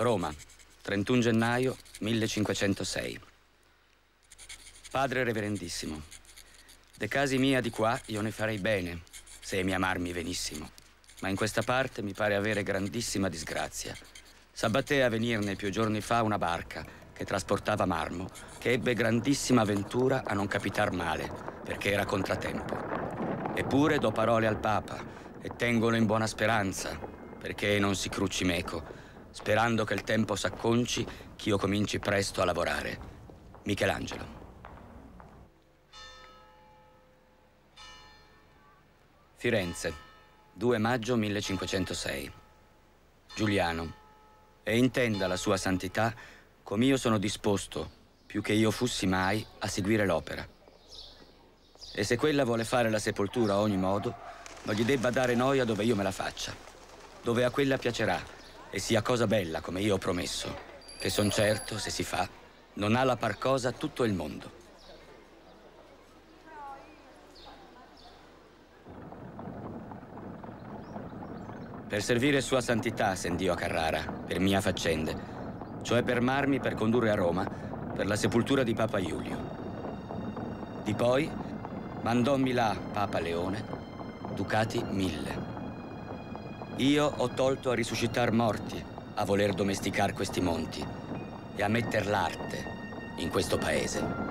Roma, 31 gennaio 1506. Padre reverendissimo, de casi mia di qua io ne farei bene, se mi amarmi venissimo, ma in questa parte mi pare avere grandissima disgrazia. S'abbatté a venirne più giorni fa una barca che trasportava marmo, che ebbe grandissima ventura a non capitar male, perché era contratempo. Eppure do parole al Papa e tengono in buona speranza, perché non si crucci meco, sperando che il tempo s'acconci, ch'io cominci presto a lavorare. Michelangelo. Firenze, 2 maggio 1506. Giuliano, e intenda la sua santità come io sono disposto, più che io fussi mai, a seguire l'opera. E se quella vuole fare la sepoltura a ogni modo, non gli debba dare noia dove io me la faccia, dove a quella piacerà, e sia cosa bella come io ho promesso, che son certo, se si fa, non ha la par cosa tutto il mondo. Per servire Sua Santità sendio a Carrara, per mia faccende, cioè per marmi per condurre a Roma per la sepoltura di Papa Giulio. Di poi mandommi là Papa Leone, ducati mille. Io ho tolto a risuscitar morti, a voler domesticar questi monti e a metter l'arte in questo paese.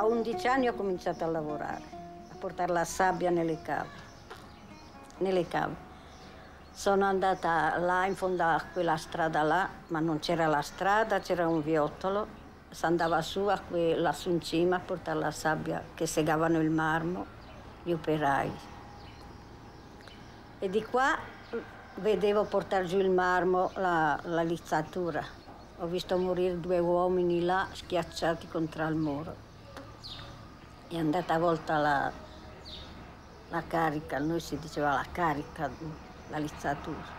A 11 anni ho cominciato a lavorare, a portare la sabbia nelle cave. Nelle cave. Sono andata là in fondo a quella strada là, ma non c'era la strada, c'era un viottolo. Si andava su a que- lassù in cima a portare la sabbia che segavano il marmo, gli operai. E di qua vedevo portare giù il marmo, la, la lizzatura. Ho visto morire due uomini là schiacciati contro il muro è andata a volta la, la carica, noi si diceva la carica, la lizzatura.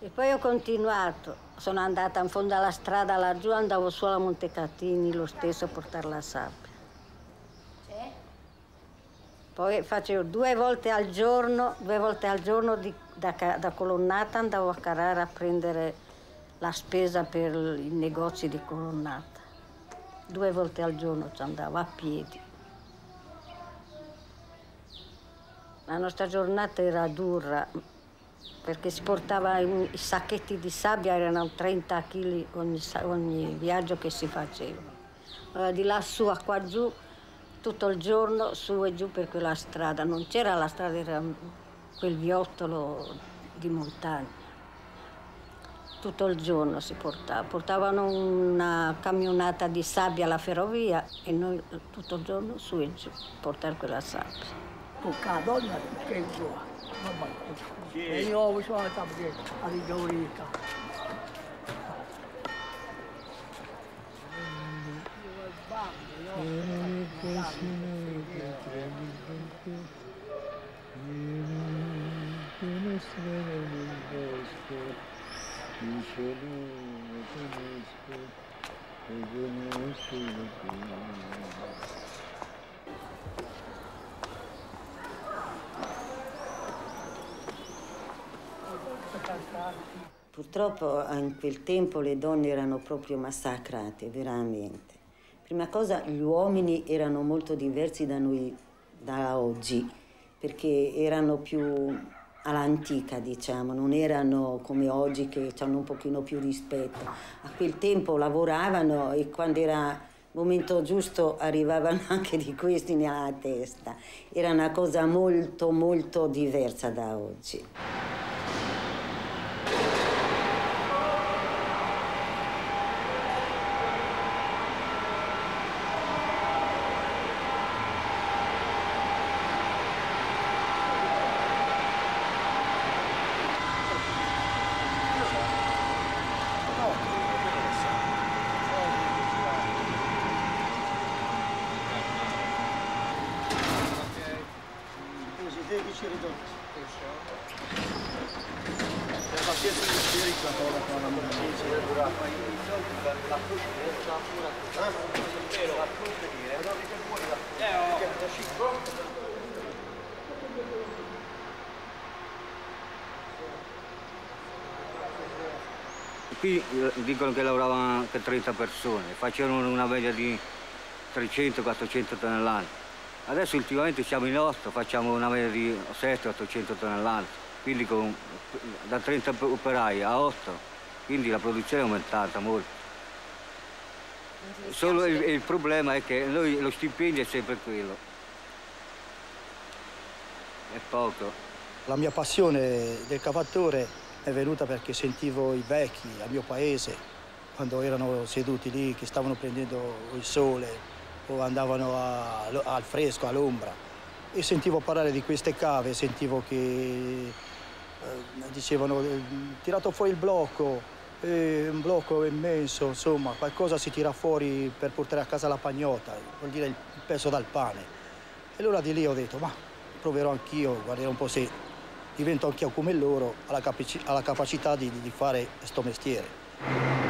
E poi ho continuato, sono andata in fondo alla strada laggiù, andavo su alla Montecatini lo stesso a portare la sabbia. Poi facevo due volte al giorno, due volte al giorno di, da, da Colonnata andavo a Carrara a prendere la spesa per i negozi di Colonnata. Due volte al giorno ci andavo a piedi. La nostra giornata era dura perché si portava i sacchetti di sabbia, erano 30 kg ogni, ogni viaggio che si faceva. Allora, di lassù a qua giù, tutto il giorno su e giù per quella strada. Non c'era la strada, era quel viottolo di montagna tutto il giorno si portava. Portavano una camionata di sabbia alla ferrovia e noi tutto il giorno su e giù a portare quella sabbia. Tocca donna che è sua. E io ho avuto la sabbia a rigaurita. Purtroppo in quel tempo le donne erano proprio massacrate, veramente. Prima cosa gli uomini erano molto diversi da noi, da oggi, perché erano più all'antica, diciamo, non erano come oggi che hanno un pochino più rispetto. A quel tempo lavoravano e quando era il momento giusto arrivavano anche di questi nella testa. Era una cosa molto, molto diversa da oggi. Qui. Eh, dicono che lavoravano anche 30 persone, facevano una media di 300-400 tonnellate. Adesso ultimamente siamo in 8, facciamo una media di 7-800 tonnellate, quindi con, da 30 operai a 8, quindi la produzione è aumentata molto. Solo il, il problema è che noi, lo stipendio è sempre quello. È poco. La mia passione del cavatore è venuta perché sentivo i vecchi al mio paese, quando erano seduti lì, che stavano prendendo il sole o andavano a, al fresco, all'ombra. E sentivo parlare di queste cave, sentivo che eh, dicevano tirato fuori il blocco, eh, un blocco immenso, insomma, qualcosa si tira fuori per portare a casa la pagnotta, vuol dire il peso dal pane. E allora di lì ho detto, ma proverò anch'io, guarderò un po' se divento anch'io come loro, alla, alla capacità di, di fare questo mestiere.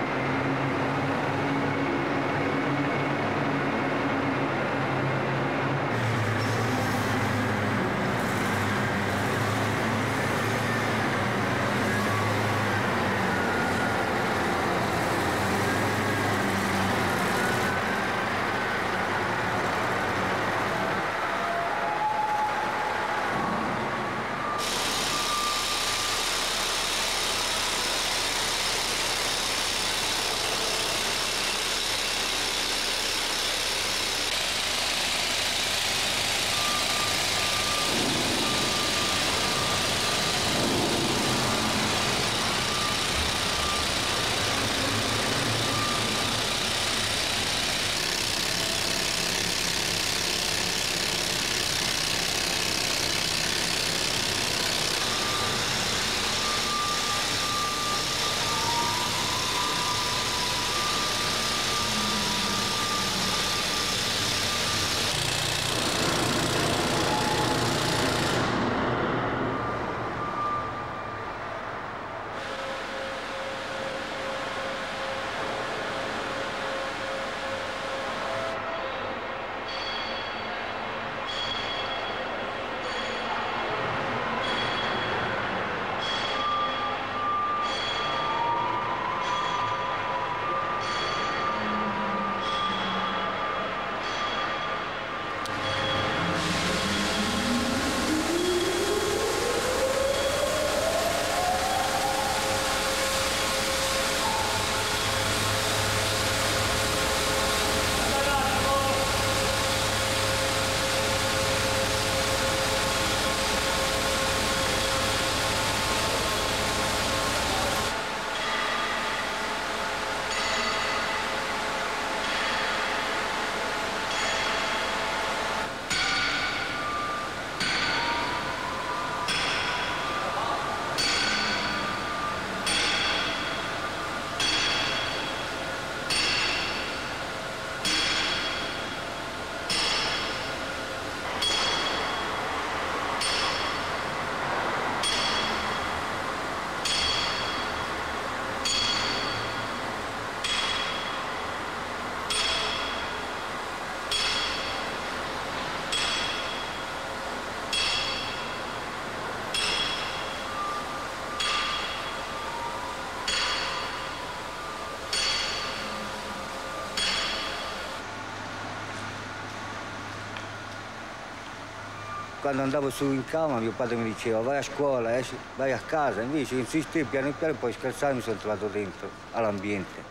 Quando andavo su in cama mio padre mi diceva vai a scuola, esci, vai a casa, invece insisti piano piano e poi scherzare mi sono trovato dentro all'ambiente.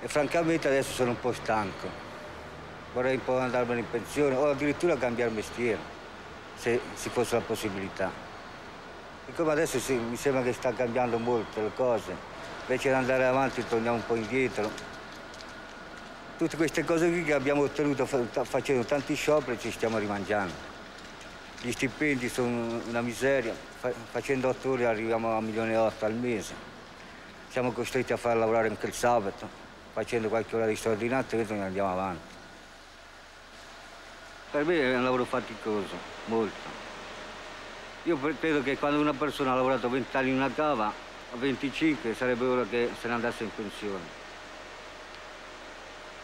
E francamente adesso sono un po' stanco. Vorrei un po' andarmene in pensione o addirittura cambiare mestiere, se ci fosse la possibilità. E come adesso sì, mi sembra che sta cambiando molto le cose, invece di andare avanti torniamo un po' indietro tutte queste cose qui che abbiamo ottenuto facendo tanti scioperi ci stiamo rimangiando. Gli stipendi sono una miseria, facendo otto ore arriviamo a 1 milione e otto al mese. Siamo costretti a far lavorare anche il sabato, facendo qualche ora di straordinario e noi andiamo avanti. Per me è un lavoro faticoso, molto. Io credo che quando una persona ha lavorato 20 anni in una cava, a 25 sarebbe ora che se ne andasse in pensione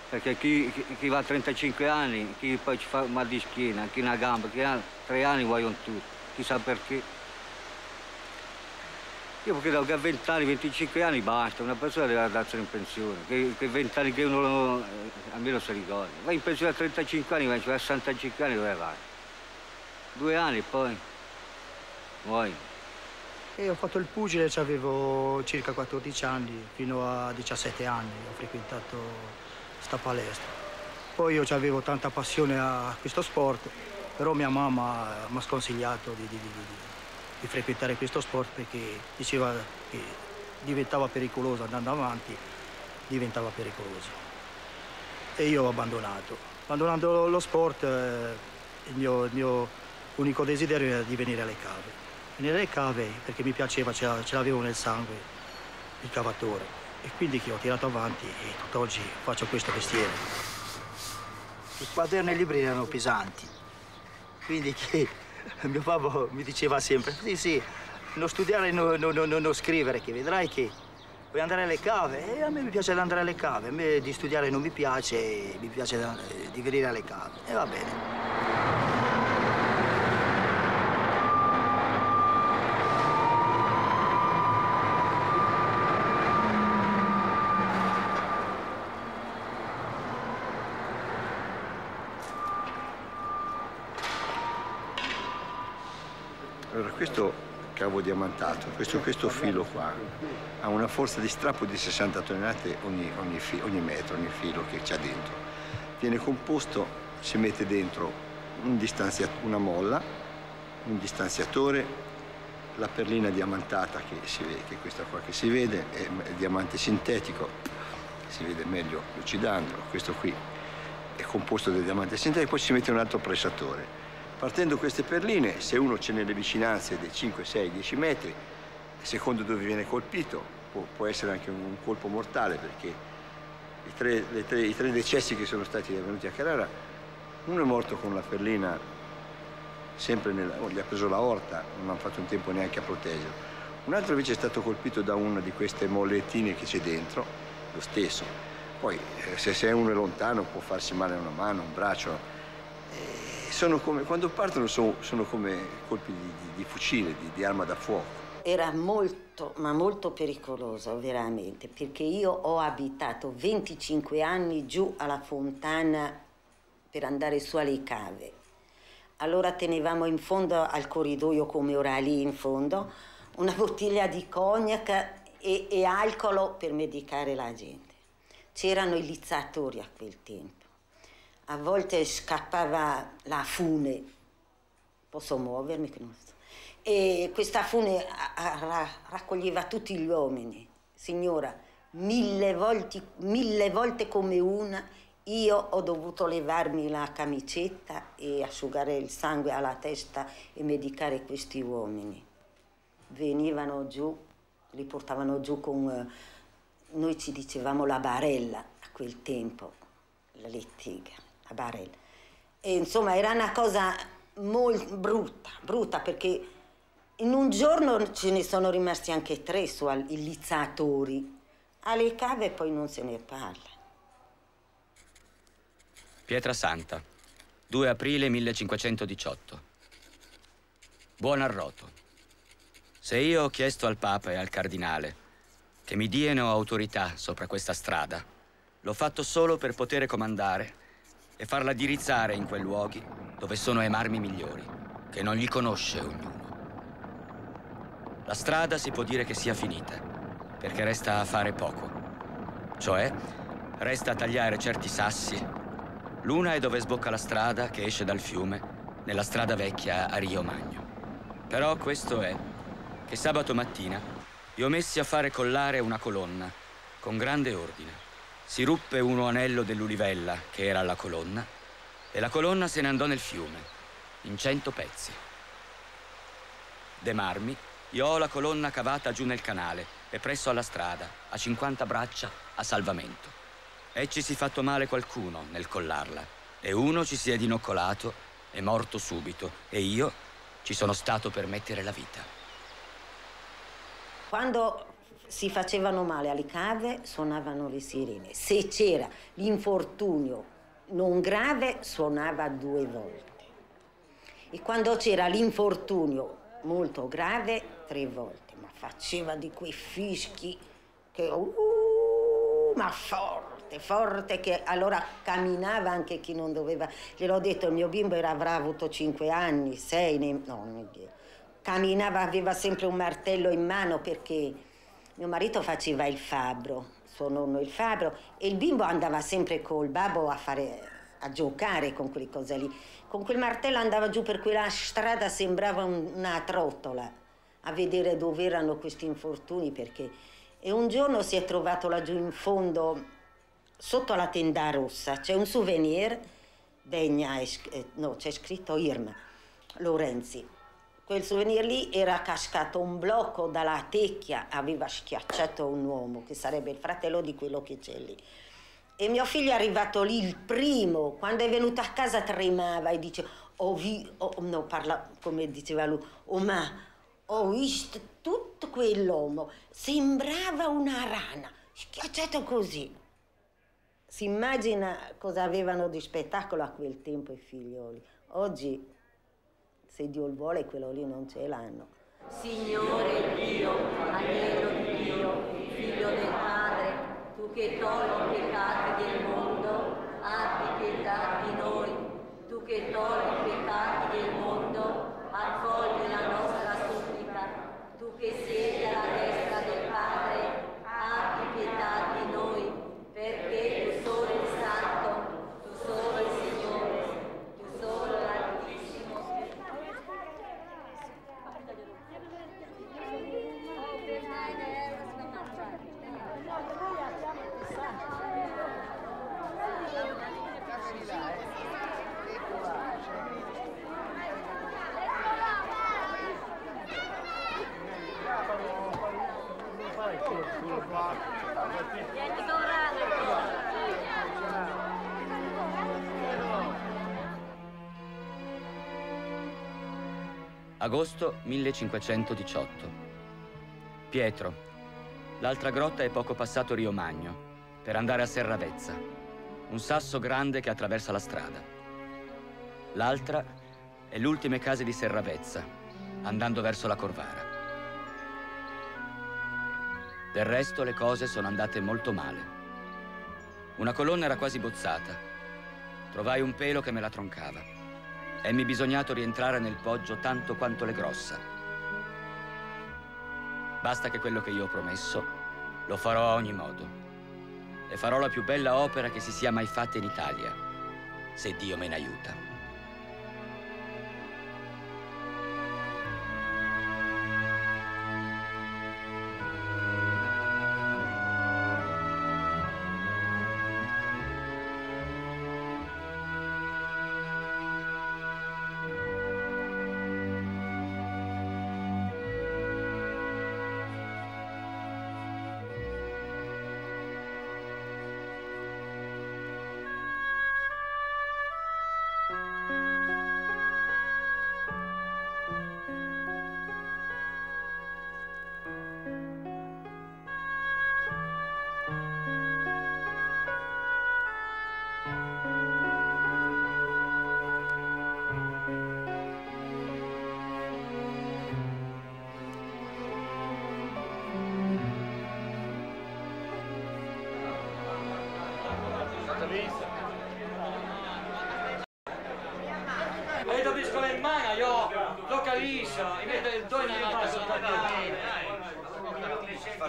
perché chi, chi, va a 35 anni, chi poi ci fa mal di schiena, chi una gamba, chi ha tre anni vogliono tutti, chissà perché. Io credo che a 20 anni, 25 anni basta, una persona deve andarsene in pensione, che, che 20 anni che uno eh, almeno si ricorda. Vai in pensione a 35 anni, vai a 65 anni dove vai? Due anni poi muoio. E ho fatto il pugile, avevo circa 14 anni, fino a 17 anni ho frequentato sta palestra. Poi io avevo tanta passione a questo sport, però mia mamma mi ha sconsigliato di, di, di, di, frequentare questo sport perché diceva che diventava pericoloso andando avanti, diventava pericoloso. E io ho abbandonato. Abbandonando lo sport, eh, il, mio, il mio unico desiderio era di venire alle cave. Venire alle cave perché mi piaceva, ce l'avevo nel sangue, il cavatore e quindi che ho tirato avanti e tutt'oggi faccio questo mestiere. i quaderni e i libri erano pesanti. Quindi che mio papà mi diceva sempre, sì, sì, non studiare e non, non, non, non scrivere, che vedrai che vuoi andare alle cave. E a me mi piace andare alle cave, a me di studiare non mi piace, mi piace di venire alle cave. E va bene. Allora, questo cavo diamantato, questo, questo, filo qua, ha una forza di strappo di 60 tonnellate ogni, ogni, ogni metro, ogni filo che c'è dentro. Viene composto, si mette dentro un una molla, un distanziatore, la perlina diamantata che, si vede, che questa qua che si vede, è diamante sintetico, si vede meglio lucidandolo, questo qui è composto del diamante sintetico, poi si mette un altro pressatore Partendo queste perline, se uno c'è nelle vicinanze dei 5, 6, 10 metri, secondo dove viene colpito, può, può essere anche un colpo mortale perché i tre, tre, i tre, decessi che sono stati avvenuti a Carrara, uno è morto con la perlina sempre nella, gli ha preso la orta, non hanno fatto un tempo neanche a proteggerlo. Un altro invece è stato colpito da una di queste mollettine che c'è dentro, lo stesso. Poi eh, se, se uno è lontano può farsi male a una mano, un braccio, sono come, quando partono sono, sono come colpi di, di, di fucile, di, di arma da fuoco. Era molto, ma molto pericoloso veramente, perché io ho abitato 25 anni giù alla fontana per andare su alle cave. Allora tenevamo in fondo al corridoio, come ora lì in fondo, una bottiglia di cognac e, e alcol per medicare la gente. C'erano i lizzatori a quel tempo a volte scappava la fune, posso muovermi? E questa fune raccoglieva tutti gli uomini. Signora, mille volte, mille volte come una io ho dovuto levarmi la camicetta e asciugare il sangue alla testa e medicare questi uomini. Venivano giù, li portavano giù con, noi ci dicevamo la barella a quel tempo, la lettiga a Barel. E insomma era una cosa molto brutta, brutta perché in un giorno ce ne sono rimasti anche tre su i lizzatori. Alle cave poi non se ne parla. Pietra Santa, 2 aprile 1518. Buon arroto. Se io ho chiesto al Papa e al Cardinale che mi diano autorità sopra questa strada, l'ho fatto solo per poter comandare e farla dirizzare in quei luoghi dove sono i marmi migliori, che non gli conosce ognuno. La strada si può dire che sia finita, perché resta a fare poco. Cioè, resta a tagliare certi sassi. L'una è dove sbocca la strada che esce dal fiume, nella strada vecchia a Rio Magno. Però questo è che sabato mattina vi ho messi a fare collare una colonna con grande ordine. Si ruppe uno anello dell'ulivella che era alla colonna e la colonna se ne andò nel fiume, in cento pezzi. De Marmi, ho la colonna cavata giù nel canale e presso alla strada, a 50 braccia, a salvamento. E ci si fatto male qualcuno nel collarla e uno ci si è dinoccolato, è morto subito e io ci sono stato per mettere la vita. Quando si facevano male alle cave, suonavano le sirene. Se c'era l'infortunio non grave, suonava due volte. E quando c'era l'infortunio molto grave, tre volte. Ma faceva di quei fischi che... Uh, ma forte, forte, che allora camminava anche chi non doveva. Gliel'ho detto, il mio bimbo era, avrà avuto cinque anni, sei, ne... no, non Camminava, aveva sempre un martello in mano perché mio marito faceva il fabbro, suo nonno il fabbro, e il bimbo andava sempre col babbo a, fare, a giocare con quelle cose lì. Con quel martello andava giù per quella strada, sembrava una trottola, a vedere dove erano questi infortuni, perché... E un giorno si è trovato laggiù in fondo, sotto la tenda rossa, c'è un souvenir, Degna, eh, no, c'è scritto Irma Lorenzi, Quel souvenir lì era cascato un blocco dalla tecchia, aveva schiacciato un uomo, che sarebbe il fratello di quello che c'è lì. E mio figlio è arrivato lì il primo, quando è venuto a casa tremava e dice, ho visto, oh, no, parla come diceva lui, oh ma ho visto tutto quell'uomo, sembrava una rana, schiacciato così. Si immagina cosa avevano di spettacolo a quel tempo i figlioli. Oggi, se Dio vuole, quello lì non ce l'hanno. Signore Dio, agnello di Dio, figlio del Padre, tu che togli i peccati del mondo, abbi pietà di noi. Tu che togli i peccati del mondo, accogli la nostra supplica. Tu che siedi alla destra del Padre, abbi pietà di noi, perché tu solo il Santo, tu solo il Signore, tu solo l'Altissimo. Agosto 1518. Pietro. L'altra grotta è poco passato Rio Magno, per andare a Serravezza, un sasso grande che attraversa la strada. L'altra è l'ultime case di Serravezza, andando verso la Corvara. Del resto le cose sono andate molto male. Una colonna era quasi bozzata. Trovai un pelo che me la troncava e mi bisognato rientrare nel poggio tanto quanto le grossa. Basta che quello che io ho promesso lo farò a ogni modo e farò la più bella opera che si sia mai fatta in Italia, se Dio me ne aiuta.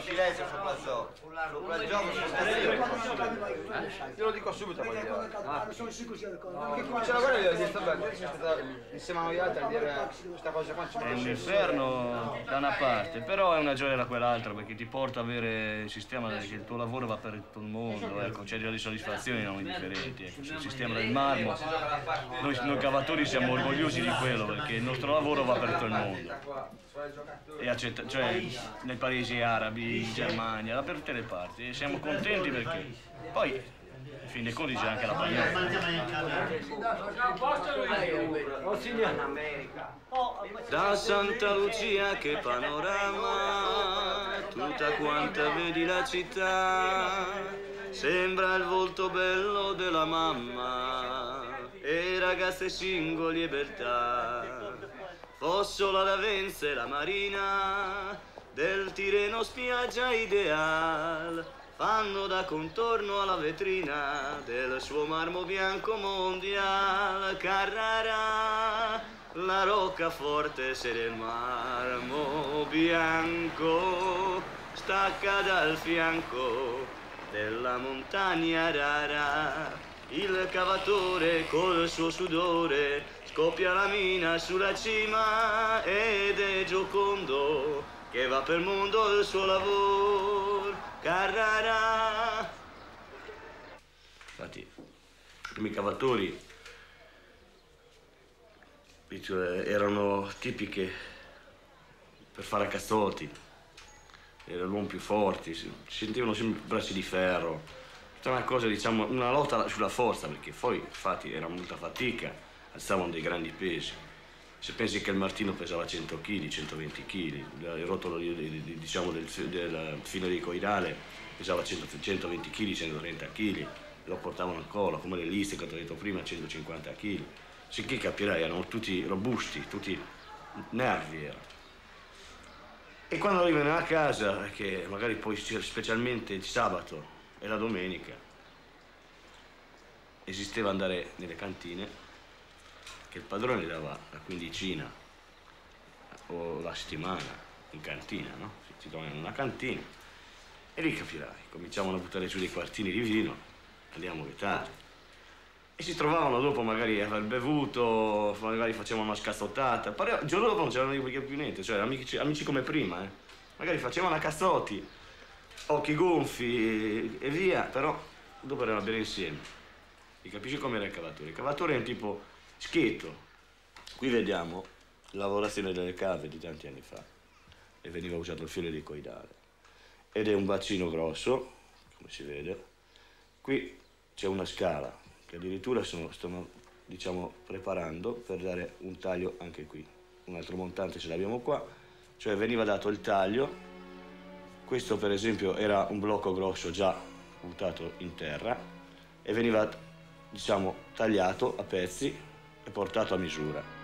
Silenzio sopra il gioco. Sopra il gioco si sta zitto. Io lo dico subito poi. Ah. Che cominciano a guardare e dire, vabbè, insieme a noi altri a dire questa cosa qua È un inferno da una parte, però è una gioia da quell'altra perché ti porta a avere il sistema che il tuo lavoro va per tutto il mondo, ecco, c'è delle soddisfazioni non indifferenti. Ecco. Il sistema del marmo, noi, noi cavatori siamo orgogliosi di quello perché il nostro lavoro va per tutto il mondo. E accetta, cioè nei paesi arabi, in Germania, da per tutte le parti. E siamo contenti perché poi, in fin dei conti, c'è anche la pagnotta. Da Santa Lucia che panorama, tutta quanta vedi la città, sembra il volto bello della mamma e ragazze singoli e beltà. Fossola da Venze la marina, del Tireno spiaggia ideal, fanno da contorno alla vetrina del suo marmo bianco mondial. Carrara, la roccaforte se del marmo bianco stacca dal fianco della montagna rara. Il cavatore col suo sudore scoppia la mina sulla cima ed è giocondo che va per mondo il suo lavoro. Carrara. Infatti, i primi cavatori dice, erano tipiche per fare cazzotti, erano l'uomo più forti, si si sentivano sempre bracci di ferro, Tutta una cosa, diciamo, una lotta sulla forza, perché poi infatti era molta fatica, alzavano dei grandi pesi. Se pensi che il Martino pesava 100 kg, 120 kg, il rotolo diciamo, del, del filo elicoidale pesava 100, 120 kg, 130 kg, lo portavano ancora, come le liste che ho detto prima, 150 kg. Sicché capirai, erano tutti robusti, tutti nervi erano. E quando arrivano a casa, che magari poi specialmente il sabato e la domenica, esisteva andare nelle cantine, che il padrone dava la quindicina o la settimana in cantina, no? Si trovano in una cantina. E lì capirai, cominciavano a buttare giù dei quartini di vino, andiamo che tardi. E si trovavano dopo magari a aver bevuto, magari facevano una scazzottata. Il giorno dopo non c'erano più niente, cioè amici, amici come prima, eh. Magari facevano a cazzotti, occhi gonfi e via, però dopo erano a bere insieme. E capisci com'era il cavatore? Il cavatore è un tipo schietto. Qui vediamo la lavorazione delle cave di tanti anni fa e veniva usato il filo elicoidale. Ed è un bacino grosso, come si vede. Qui c'è una scala che addirittura sono, stanno diciamo, preparando per dare un taglio anche qui. Un altro montante ce l'abbiamo qua, cioè veniva dato il taglio. Questo per esempio era un blocco grosso già buttato in terra e veniva diciamo, tagliato a pezzi e portato a misura.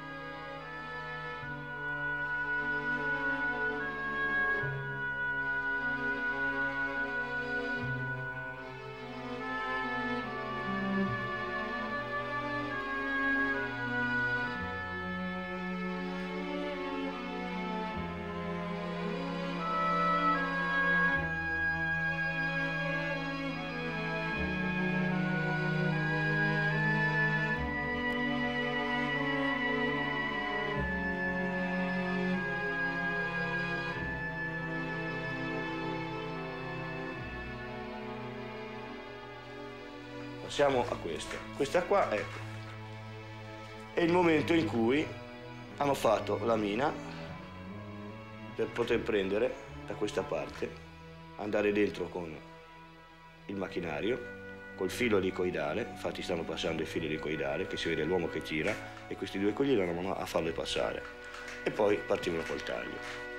Passiamo a questa. Questa qua è, è il momento in cui hanno fatto la mina per poter prendere da questa parte, andare dentro con il macchinario, col filo elicoidale, infatti stanno passando il filo elicoidale, che si vede l'uomo che tira, e questi due cogli erano a farle passare. E poi partivano col taglio.